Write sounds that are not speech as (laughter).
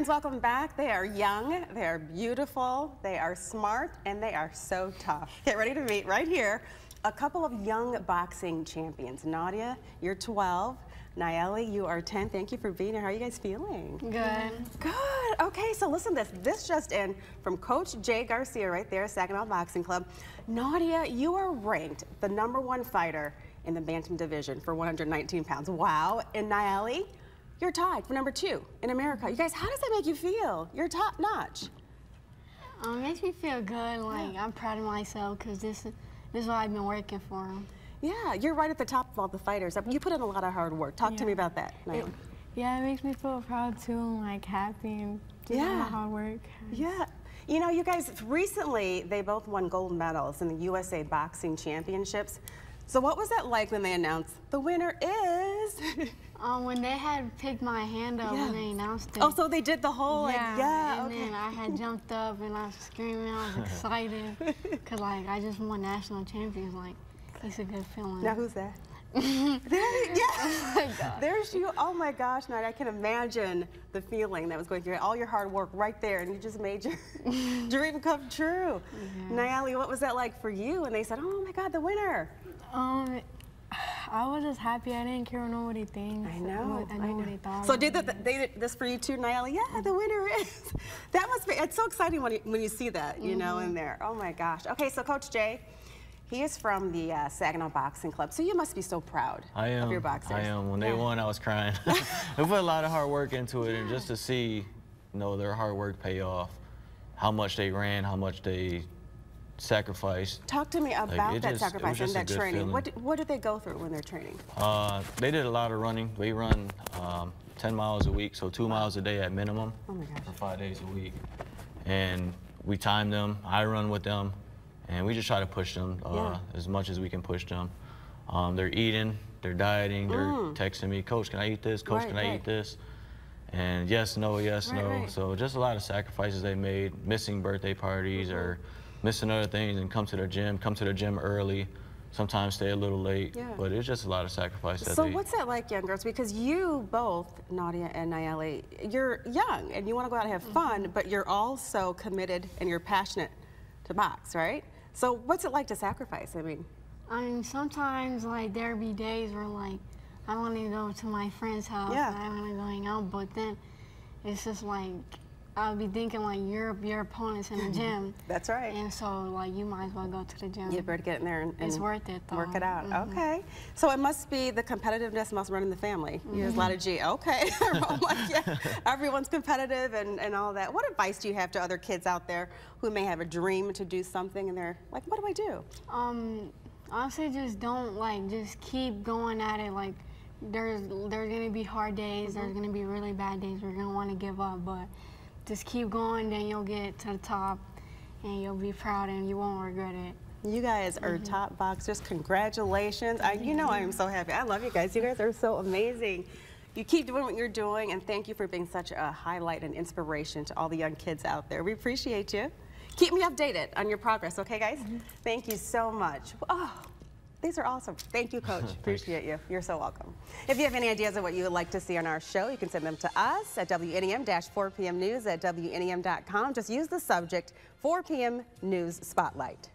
friends, welcome back. They are young, they are beautiful, they are smart, and they are so tough. Get ready to meet right here a couple of young boxing champions. Nadia, you're 12. Nayeli, you are 10. Thank you for being here. How are you guys feeling? Good. Good. Okay, so listen to this. This just in from Coach Jay Garcia right there, at Saginaw Boxing Club. Nadia, you are ranked the number one fighter in the Bantam division for 119 pounds. Wow. And Nayeli, you're tied for number two in America. You guys, how does that make you feel? You're top notch. Um, it makes me feel good. Like, yeah. I'm proud of myself because this, is this is what I've been working for. Yeah, you're right at the top of all the fighters. You put in a lot of hard work. Talk yeah. to me about that. It, yeah, it makes me feel proud too and like happy and just yeah. hard work. Yeah. You know, you guys, recently they both won gold medals in the USA Boxing Championships. So what was that like when they announced the winner is? um, (laughs) when they had picked my hand up yeah. when they announced it. Oh, so they did the whole yeah, like, yeah, and okay. then I had jumped up and I was screaming. I was (laughs) excited because like I just won national champions. Like it's a good feeling. Now who's that? There, yeah. (laughs) Oh There's you. Oh my gosh, Night. I can imagine the feeling that was going through all your hard work right there, and you just made your (laughs) dream come true. Yeah. Nayeli, what was that like for you? And they said, "Oh my God, the winner." Um, I was just happy. I didn't care what nobody thinks. I know. I know, I know. what they thought. So did the, they did this for you too, Nayeli? Yeah, the winner is. (laughs) That must be. It's so exciting when you, when you see that, you mm -hmm. know, in there. Oh my gosh. Okay, so Coach Jay. He is from the uh, Saginaw Boxing Club, so you must be so proud I am, of your boxers. I am. When yeah. they won, I was crying. (laughs) (laughs) they put a lot of hard work into it, and just to see, you know, their hard work pay off, how much they ran, how much they sacrificed. Talk to me about like, that just, sacrifice and that training. What, what did they go through when they're training? Uh, they did a lot of running. We run um, 10 miles a week, so two miles a day at minimum oh for five days a week. And we time them. I run with them, and we just try to push them uh, yeah. as much as we can push them. Um, they're eating, they're dieting, they're mm. texting me, Coach, can I eat this? Coach, right, can I right. eat this? And yes, no, yes, right, no. So just a lot of sacrifices they made, missing birthday parties mm -hmm. or missing other things and come to the gym, come to the gym early, sometimes stay a little late, yeah. but it's just a lot of sacrifice. so what's that like, young girls? Because you both, Nadia and Nayeli, you're young and you want to go out and have fun, mm-hmm. but you're also committed and you're passionate to box, right? So what's it like to sacrifice? I mean, I mean, sometimes like there be days where like I want to go to my friend's house yeah. and I want to go hang out, but then it's just like I'll be thinking like your your opponent's in the (laughs) gym. That's right. And so like you might as well go to the gym. You better get in there and, and it's worth it. Though. Work it out. Mm -hmm. Okay. So it must be the competitiveness must run in the family. Mm -hmm. There's a lot of G. Okay. (laughs) like, yeah, everyone's competitive and and all that. What advice do you have to other kids out there who may have a dream to do something and they're like, what do I do? Um, honestly, just don't like just keep going at it like there's there's gonna be hard days, mm -hmm. there's gonna be really bad days, we're gonna want to give up, but just keep going, then you'll get to the top and you'll be proud and you won't regret it. You guys are mm -hmm. top boxers. Congratulations. I, you know I am so happy. I love you guys. You guys are so amazing. You keep doing what you're doing, and thank you for being such a highlight and inspiration to all the young kids out there. We appreciate you. Keep me updated on your progress, okay, guys? Mm -hmm. Thank you so much. Oh. These are awesome. Thank you, Coach. (laughs) Appreciate you. You're so welcome. If you have any ideas of what you would like to see on our show, you can send them to us at WNEM-4PM News at WNEM.com. Just use the subject 4 p.m. News Spotlight.